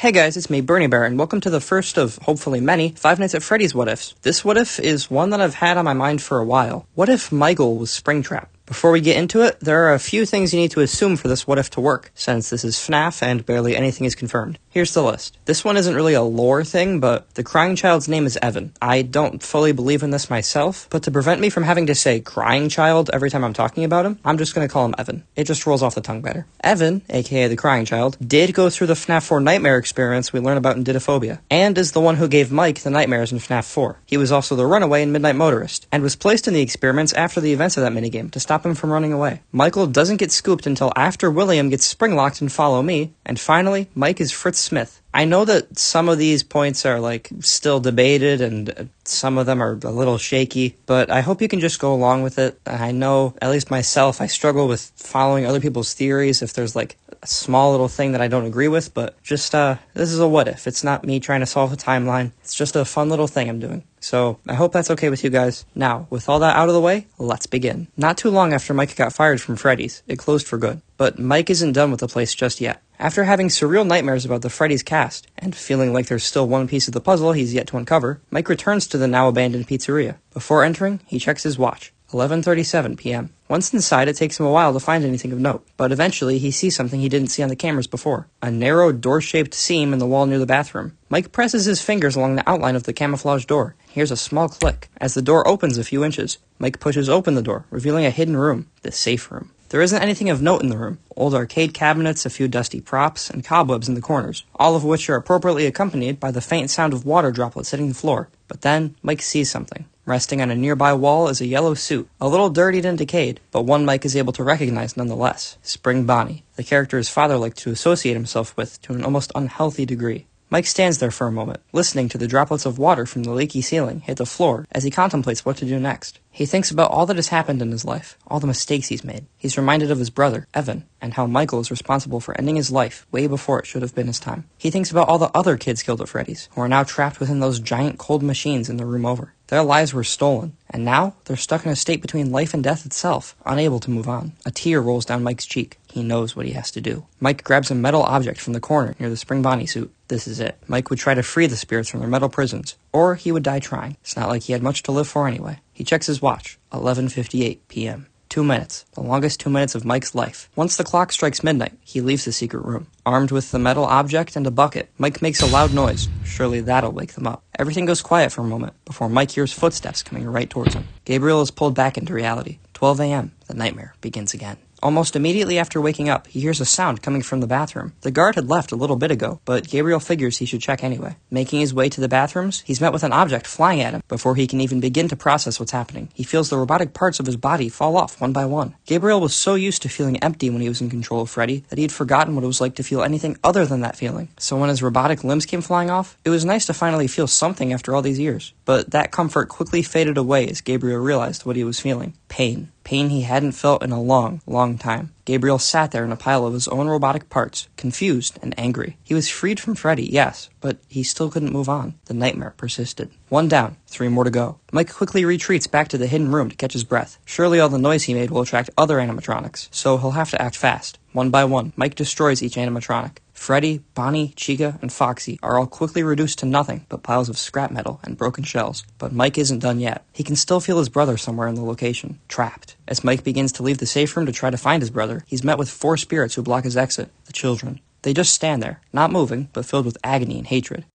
Hey guys, it's me, Bernie Bare, and welcome to the first of, hopefully many, Five Nights at Freddy's What Ifs. This What If is one that I've had on my mind for a while. What if Michael was Springtrap? Before we get into it, there are a few things you need to assume for this what if to work, since this is FNAF and barely anything is confirmed. Here's the list. This one isn't really a lore thing, but the crying child's name is Evan. I don't fully believe in this myself, but to prevent me from having to say crying child every time I'm talking about him, I'm just gonna call him Evan. It just rolls off the tongue better. Evan, aka the crying child, did go through the FNAF 4 nightmare experience we learn about in Dittophobia, and is the one who gave Mike the nightmares in FNAF 4. He was also the runaway in Midnight Motorist, and was placed in the experiments after the events of that minigame to stop him from running away. Michael doesn't get scooped until after William gets springlocked and Follow Me, and finally, Mike is Fritz Smith. I know that some of these points are like still debated and some of them are a little shaky, but I hope you can just go along with it. I know, at least myself, I struggle with following other people's theories if there's like a small little thing that I don't agree with, but just, uh, this is a what if. It's not me trying to solve a timeline. It's just a fun little thing I'm doing. So I hope that's okay with you guys. Now, with all that out of the way, let's begin. Not too long after Mike got fired from Freddy's, it closed for good. But Mike isn't done with the place just yet. After having surreal nightmares about the Freddy's cast, and feeling like there's still one piece of the puzzle he's yet to uncover, Mike returns to the now abandoned pizzeria. Before entering, he checks his watch. 11:37 p.m. Once inside, it takes him a while to find anything of note, but eventually he sees something he didn't see on the cameras before. A narrow door-shaped seam in the wall near the bathroom. Mike presses his fingers along the outline of the camouflage door. Here's a small click. As the door opens a few inches, Mike pushes open the door, revealing a hidden room, the safe room. There isn't anything of note in the room. Old arcade cabinets, a few dusty props, and cobwebs in the corners, all of which are appropriately accompanied by the faint sound of water droplets hitting the floor. But then, Mike sees something. Resting on a nearby wall is a yellow suit, a little dirtied and decayed, but one Mike is able to recognize nonetheless. Spring Bonnie, the character his father liked to associate himself with to an almost unhealthy degree. Mike stands there for a moment, listening to the droplets of water from the leaky ceiling hit the floor as he contemplates what to do next. He thinks about all that has happened in his life, all the mistakes he's made. He's reminded of his brother, Evan, and how Michael is responsible for ending his life way before it should have been his time. He thinks about all the other kids killed at Freddy's, who are now trapped within those giant cold machines in the room over. Their lives were stolen, and now they're stuck in a state between life and death itself, unable to move on. A tear rolls down Mike's cheek. He knows what he has to do. Mike grabs a metal object from the corner near the Spring Bonnie suit. This is it. Mike would try to free the spirits from their metal prisons, or he would die trying. It's not like he had much to live for anyway. He checks his watch. 11:58 p.m. Two minutes, the longest two minutes of Mike's life. Once the clock strikes midnight, he leaves the secret room. Armed with the metal object and a bucket, Mike makes a loud noise. Surely that'll wake them up. Everything goes quiet for a moment before Mike hears footsteps coming right towards him. Gabriel is pulled back into reality. 12 a.m. The nightmare begins again. Almost immediately after waking up, he hears a sound coming from the bathroom. The guard had left a little bit ago, but Gabriel figures he should check anyway. Making his way to the bathrooms, he's met with an object flying at him. Before he can even begin to process what's happening, he feels the robotic parts of his body fall off one by one. Gabriel was so used to feeling empty when he was in control of Freddy that he had forgotten what it was like to feel anything other than that feeling. So when his robotic limbs came flying off, it was nice to finally feel something after all these years. But that comfort quickly faded away as Gabriel realized what he was feeling pain pain he hadn't felt in a long, long time. Gabriel sat there in a pile of his own robotic parts, confused and angry. He was freed from Freddy, yes, but he still couldn't move on. The nightmare persisted. One down, three more to go. Mike quickly retreats back to the hidden room to catch his breath. Surely all the noise he made will attract other animatronics, so he'll have to act fast. One by one, Mike destroys each animatronic. Freddy, Bonnie, Chica, and Foxy are all quickly reduced to nothing but piles of scrap metal and broken shells. But Mike isn't done yet. He can still feel his brother somewhere in the location, trapped. As Mike begins to leave the safe room to try to find his brother, he's met with four spirits who block his exit, the children. They just stand there, not moving, but filled with agony and hatred.